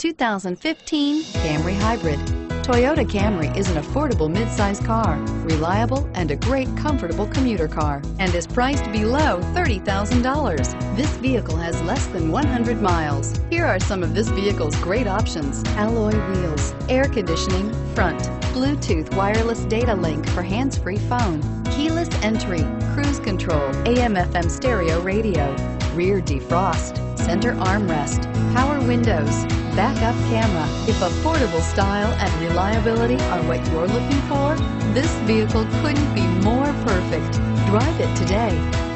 2015 Camry Hybrid. Toyota Camry is an affordable midsize car, reliable and a great comfortable commuter car, and is priced below $30,000. This vehicle has less than 100 miles. Here are some of this vehicle's great options. Alloy wheels, air conditioning, front, Bluetooth wireless data link for hands-free phone, keyless entry, cruise control, AM FM stereo radio, rear defrost, center armrest, power windows, backup camera. If affordable style and reliability are what you're looking for, this vehicle couldn't be more perfect. Drive it today.